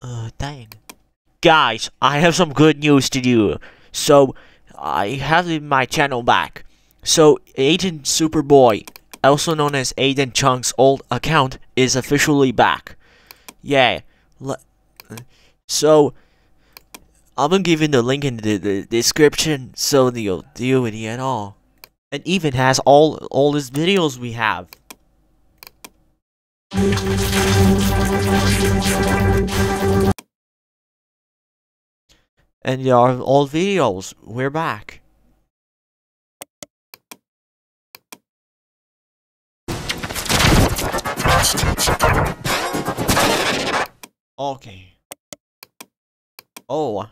Uh, dang. Guys, I have some good news to you. So, I have my channel back. So, Agent Superboy, also known as Ayden Chong's old account, is officially back. Yeah. So, I'm gonna give you the link in the, the description so you'll deal with it at all. And even has all all these videos we have. And our old videos, we're back. Okay. Oh.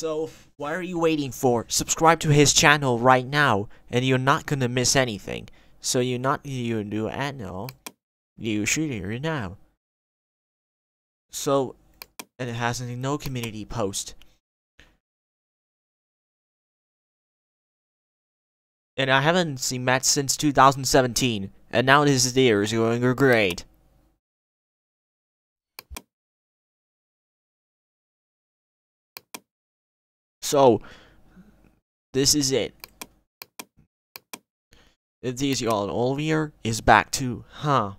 So, what are you waiting for? Subscribe to his channel right now, and you're not gonna miss anything. So you're not you do now. You should hear it now. So, and it has no community post. And I haven't seen Matt since 2017, and now this year is going great. So, this is it. This y'all Olivier is back to, huh?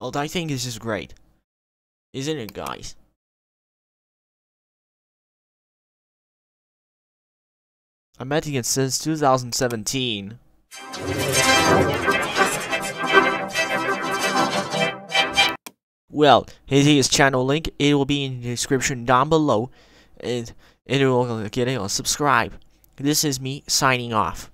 Well, I think this is great. Isn't it, guys? I'm betting it since 2017. Well, here's his channel link. It will be in the description down below. And it will get it on subscribe. This is me signing off.